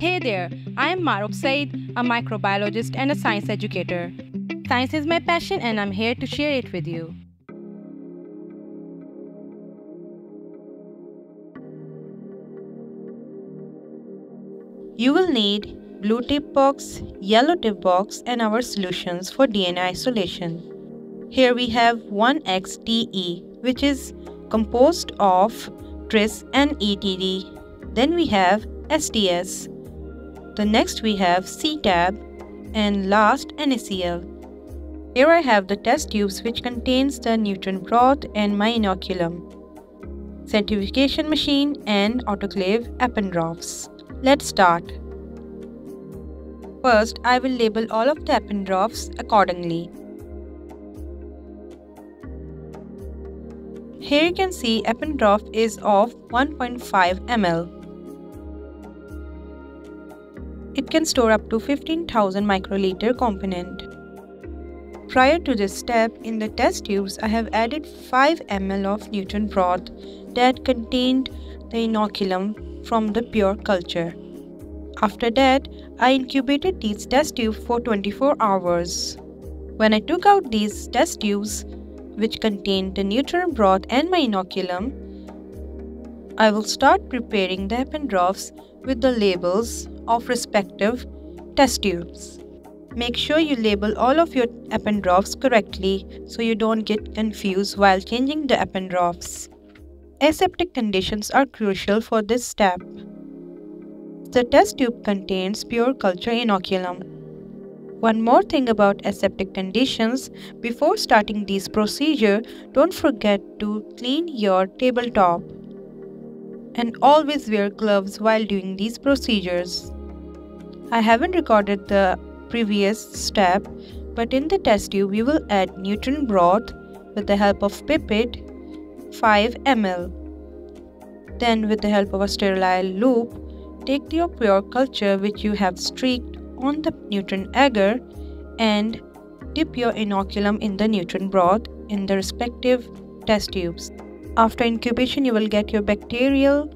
Hey there, I am Maruf Said, a microbiologist and a science educator. Science is my passion and I'm here to share it with you. You will need blue tip box, yellow tip box and our solutions for DNA isolation. Here we have 1XTE which is composed of TRIS and EDTA. Then we have SDS. The next we have CTAB and last NaCl. Here I have the test tubes which contains the nutrient broth and my inoculum, centrifugation machine and autoclave Eppendorfs. Let's start. First, I will label all of the Eppendorfs accordingly. Here you can see Eppendorf is of 1.5 ml. It can store up to 15,000 microliter component. Prior to this step, in the test tubes, I have added 5 ml of nutrient broth that contained the inoculum from the pure culture. After that, I incubated these test tubes for 24 hours. When I took out these test tubes, which contained the nutrient broth and my inoculum, I will start preparing the Eppendorfs with the labels of respective test tubes. Make sure you label all of your Eppendorfs correctly so you don't get confused while changing the Eppendorfs. Aseptic conditions are crucial for this step. The test tube contains pure culture inoculum. One more thing about aseptic conditions, before starting this procedure, don't forget to clean your tabletop. And always wear gloves while doing these procedures. I haven't recorded the previous step, but in the test tube we will add nutrient broth with the help of pipette 5 ml. Then with the help of a sterile loop, take your pure culture which you have streaked on the nutrient agar and dip your inoculum in the nutrient broth in the respective test tubes. After incubation, you will get your bacterial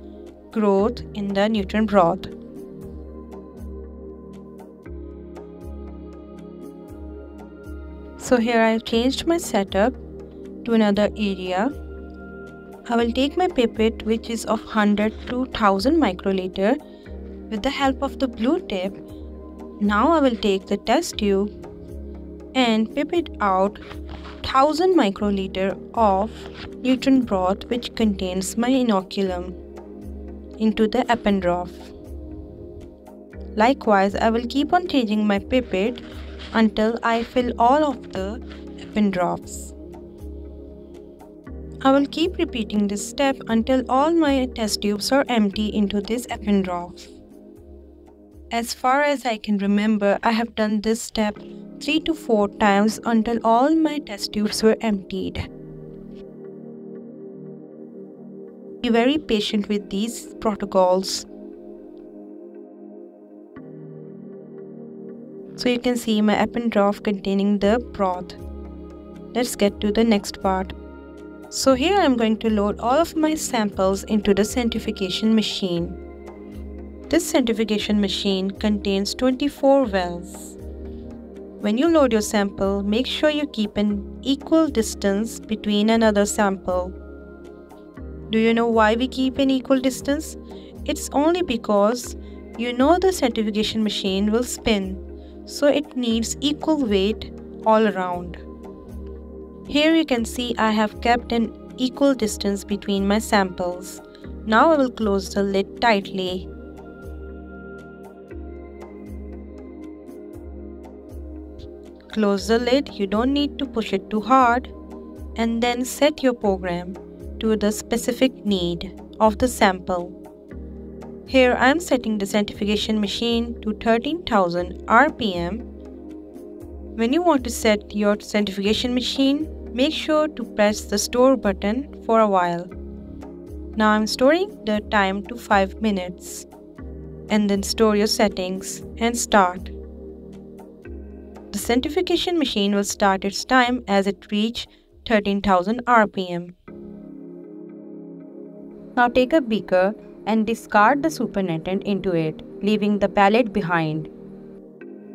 growth in the nutrient broth. So here I have changed my setup to another area. I will take my pipette which is of 100 to 1000 microliter with the help of the blue tip. Now I will take the test tube and pipette out 1000 microliter of nutrient broth which contains my inoculum into the Eppendorf. Likewise, I will keep on changing my pipette until I fill all of the Eppendorfs. I will keep repeating this step until all my test tubes are empty into this Eppendorf. As far as I can remember, I have done this step 3 to 4 times until all my test tubes were emptied. Be very patient with these protocols So you can see my Eppendorf containing the broth. Let's get to the next part. So here I'm going to load all of my samples into the centrifugation machine. This centrifugation machine contains 24 wells. When you load your sample, make sure you keep an equal distance between another sample. Do you know why we keep an equal distance? It's only because you know the centrifugation machine will spin so it needs equal weight all around. Here you can see I have kept an equal distance between my samples. Now I will close the lid tightly. Close the lid, you don't need to push it too hard and then set your program to the specific need of the sample. Here I am setting the centrifugation machine to 13,000 RPM. When you want to set your centrifugation machine, make sure to press the store button for a while. Now I'm storing the time to 5 minutes. And then store your settings and start. The centrifugation machine will start its time as it reach 13,000 RPM. Now take a beaker and discard the supernatant into it. leaving the pellet behind.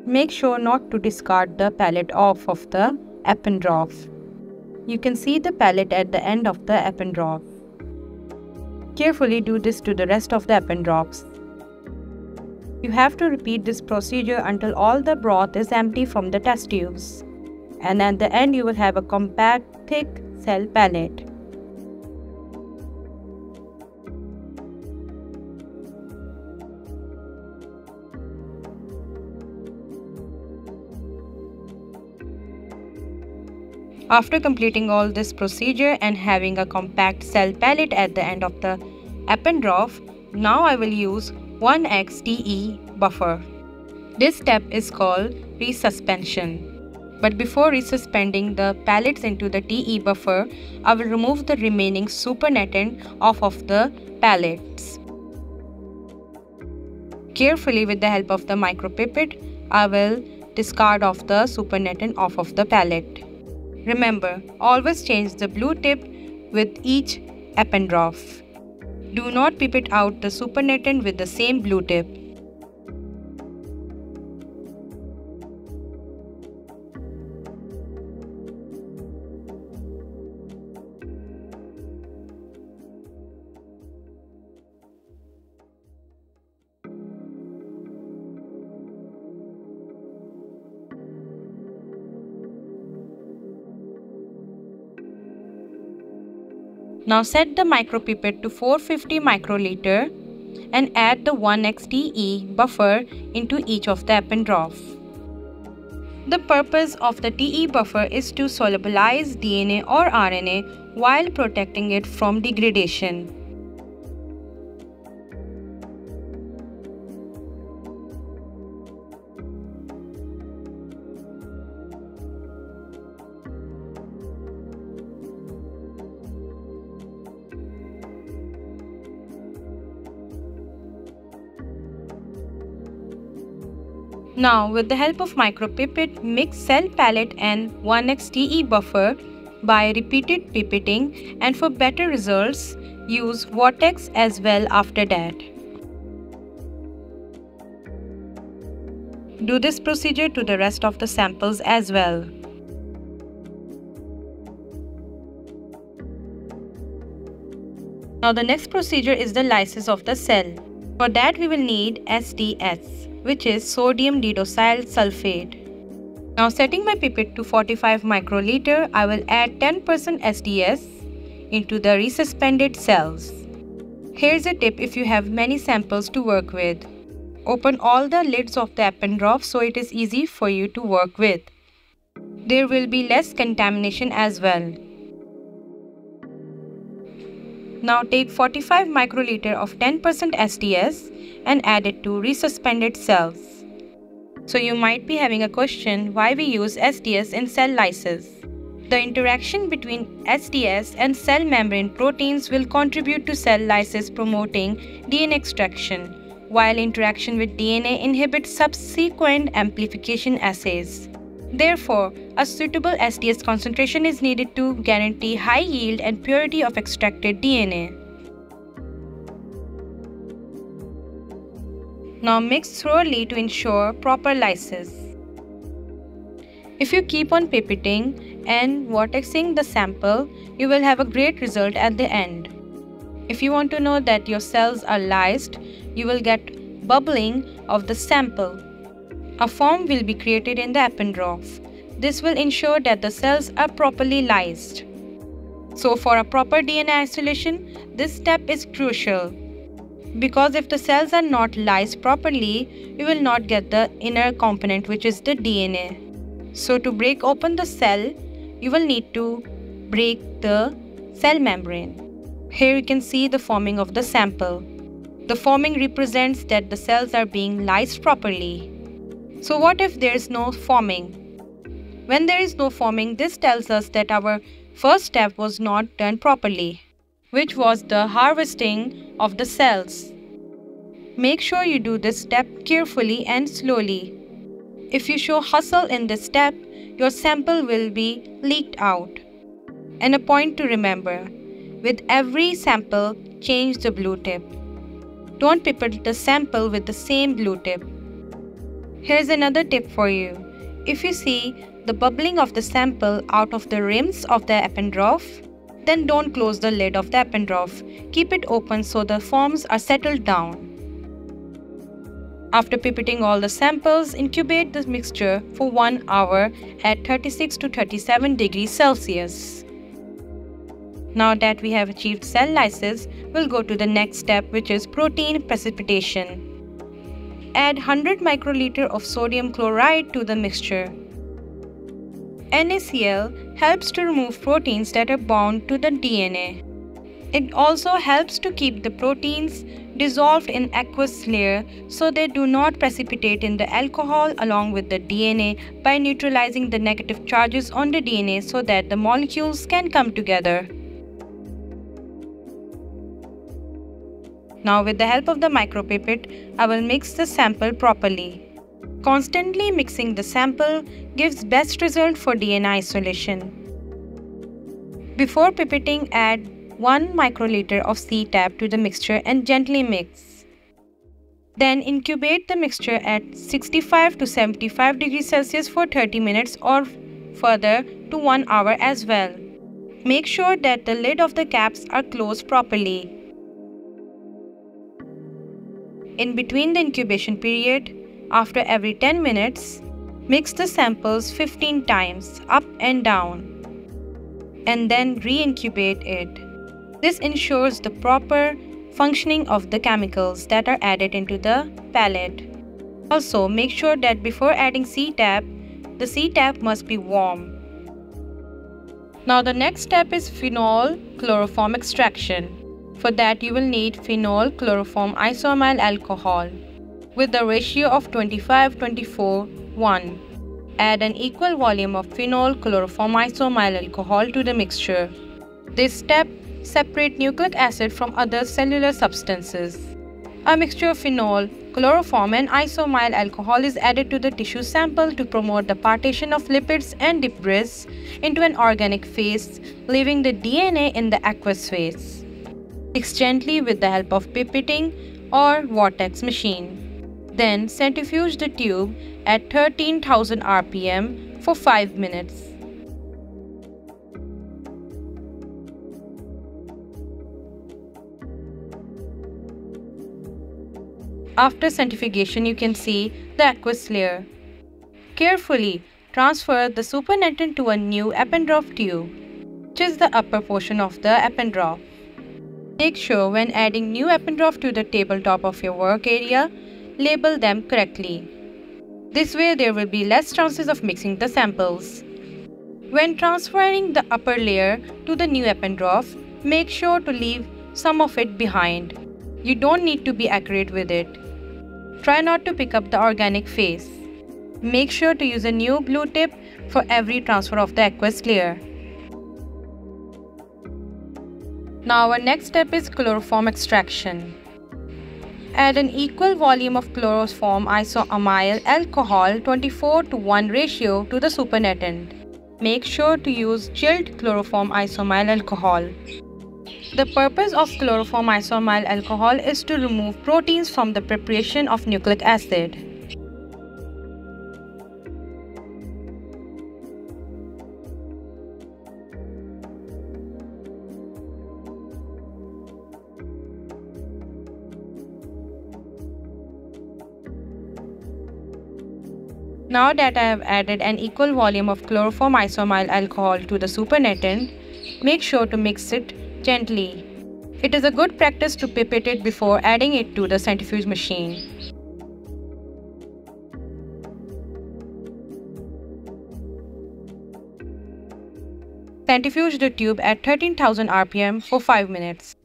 Make sure not to discard the pellet off of the Eppendorf. You can see the pellet at the end of the Eppendorf. Carefully do this to the rest of the Eppendorfs. You have to repeat this procedure until all the broth is empty from the test tubes. And at the end you will have a compact, thick cell pellet. After completing all this procedure and having a compact cell pellet at the end of the Eppendorf, now I will use 1XTE buffer. This step is called resuspension. But before resuspending the pellets into the TE buffer, I will remove the remaining supernatant off of the pellets. Carefully with the help of the micropipette, I will discard off the supernatant off of the pellet. Remember, always change the blue tip with each Eppendorf. Do not pipette out the supernatant with the same blue tip. Now set the micropipette to 450 microliter and add the 1xTE buffer into each of the Eppendorf. The purpose of the TE buffer is to solubilize DNA or RNA while protecting it from degradation. Now with the help of micropipette, mix cell pellet and 1xTE buffer by repeated pipetting and for better results, use Vortex as well after that. Do this procedure to the rest of the samples as well. Now the next procedure is the lysis of the cell. For that we will need SDS which is sodium dodecyl sulfate. Now setting my pipette to 45 microliter, I will add 10% SDS into the resuspended cells. Here's a tip if you have many samples to work with. Open all the lids of the Eppendorf so it is easy for you to work with. There will be less contamination as well. Now take 45 microliter of 10% SDS and add it to resuspended cells. So you might be having a question why we use SDS in cell lysis. The interaction between SDS and cell membrane proteins will contribute to cell lysis promoting DNA extraction, while interaction with DNA inhibits subsequent amplification assays. Therefore, a suitable SDS concentration is needed to guarantee high yield and purity of extracted DNA. Now mix thoroughly to ensure proper lysis. If you keep on pipetting and vortexing the sample, you will have a great result at the end. If you want to know that your cells are lysed, you will get bubbling of the sample. A foam will be created in the Eppendorf. This will ensure that the cells are properly lysed. So for a proper DNA isolation, this step is crucial because if the cells are not lysed properly, you will not get the inner component which is the DNA. So to break open the cell, you will need to break the cell membrane. Here you can see the forming of the sample. The forming represents that the cells are being lysed properly. So what if there is no forming? When there is no forming, this tells us that our first step was not done properly which was the harvesting of the cells. Make sure you do this step carefully and slowly. If you show hustle in this step, your sample will be leaked out. And a point to remember, with every sample, change the blue tip. Don't pipette the sample with the same blue tip. Here's another tip for you. If you see the bubbling of the sample out of the rims of the Eppendorf, then don't close the lid of the Eppendorf. Keep it open so the forms are settled down. After pipetting all the samples, incubate the mixture for 1 hour at 36 to 37 degrees Celsius. Now that we have achieved cell lysis, we'll go to the next step which is protein precipitation. Add 100 microliter of sodium chloride to the mixture. NaCl helps to remove proteins that are bound to the DNA. It also helps to keep the proteins dissolved in aqueous layer so they do not precipitate in the alcohol along with the DNA by neutralizing the negative charges on the DNA so that the molecules can come together. Now with the help of the micropipette, I will mix the sample properly. Constantly mixing the sample gives best result for DNA isolation. Before pipetting, add 1 microliter of CTAB to the mixture and gently mix. Then incubate the mixture at 65 to 75 degrees Celsius for 30 minutes or further to 1 hour as well. Make sure that the lid of the caps are closed properly. In between the incubation period, after every 10 minutes, mix the samples 15 times up and down and then re-incubate it. This ensures the proper functioning of the chemicals that are added into the pellet. Also, make sure that before adding CTAB, the CTAB must be warm. Now the next step is phenol chloroform extraction. For that you will need phenol chloroform isoamyl alcohol with the ratio of 25-24 1. Add an equal volume of phenol chloroform isoamyl alcohol to the mixture. This step separates nucleic acid from other cellular substances. A mixture of phenol, chloroform and isoamyl alcohol is added to the tissue sample to promote the partition of lipids and debris into an organic phase, leaving the DNA in the aqueous phase. Mix gently with the help of pipetting or vortex machine. Then centrifuge the tube at 13,000 rpm for 5 minutes. After centrifugation, you can see the aqueous layer. Carefully transfer the supernatant to a new Eppendorf tube, which is the upper portion of the Eppendorf. Make sure when adding new Eppendorf to the tabletop of your work area, label them correctly. This way there will be less chances of mixing the samples. When transferring the upper layer to the new Eppendorf, make sure to leave some of it behind. You don't need to be accurate with it. Try not to pick up the organic phase. Make sure to use a new glue tip for every transfer of the aqueous layer. Now our next step is chloroform extraction. Add an equal volume of chloroform isoamyl alcohol 24 to 1 ratio to the supernatant. Make sure to use chilled chloroform isoamyl alcohol. The purpose of chloroform isoamyl alcohol is to remove proteins from the preparation of nucleic acid. Now that I have added an equal volume of chloroform isoamyl alcohol to the supernatant, make sure to mix it gently. It is a good practice to pipette it before adding it to the centrifuge machine. Centrifuge the tube at 13,000 rpm for 5 minutes.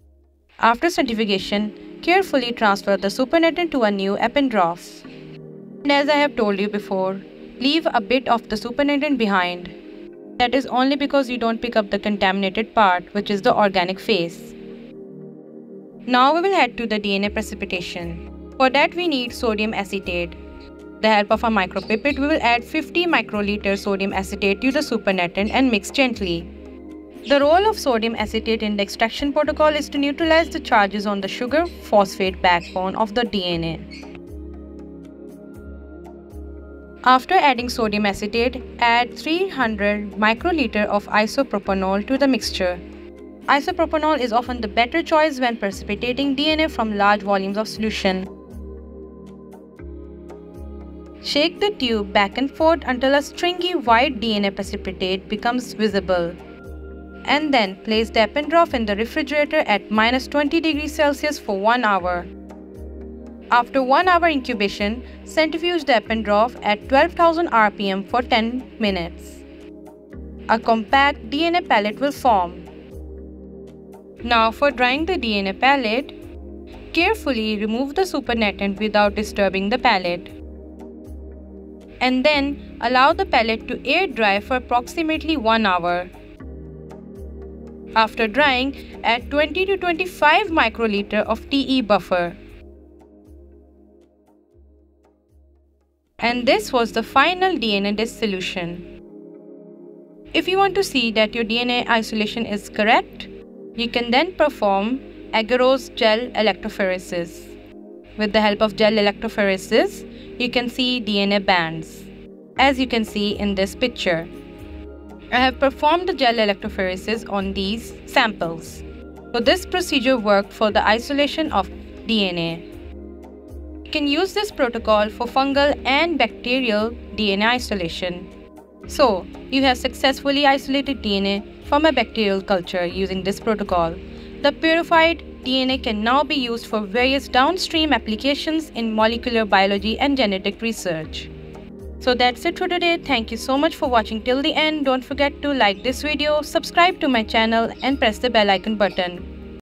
After centrifugation, carefully transfer the supernatant to a new Eppendorf. And as I have told you before, leave a bit of the supernatant behind. That is only because you don't pick up the contaminated part, which is the organic phase. Now we will head to the DNA precipitation. For that we need sodium acetate. With the help of a micropipette, we will add 50 microliter sodium acetate to the supernatant and mix gently. The role of sodium acetate in the extraction protocol is to neutralize the charges on the sugar phosphate backbone of the DNA. After adding sodium acetate, add 300 microliter of isopropanol to the mixture. Isopropanol is often the better choice when precipitating DNA from large volumes of solution. Shake the tube back and forth until a stringy white DNA precipitate becomes visible and then place the Eppendorf in the refrigerator at minus 20 degrees Celsius for 1 hour. After 1 hour incubation, centrifuge the Eppendorf at 12,000 rpm for 10 minutes. A compact DNA pellet will form. Now for drying the DNA pellet, carefully remove the supernatant without disturbing the pellet. And then allow the pellet to air dry for approximately 1 hour. After drying, add 20 to 25 microliter of TE buffer. And this was the final DNA dissolution. If you want to see that your DNA isolation is correct, you can then perform agarose gel electrophoresis. With the help of gel electrophoresis, you can see DNA bands, as you can see in this picture. I have performed the gel electrophoresis on these samples. So this procedure worked for the isolation of DNA. You can use this protocol for fungal and bacterial DNA isolation. So, you have successfully isolated DNA from a bacterial culture using this protocol. The purified DNA can now be used for various downstream applications in molecular biology and genetic research. So that's it for today. Thank you so much for watching till the end. Don't forget to like this video, subscribe to my channel and press the bell icon button.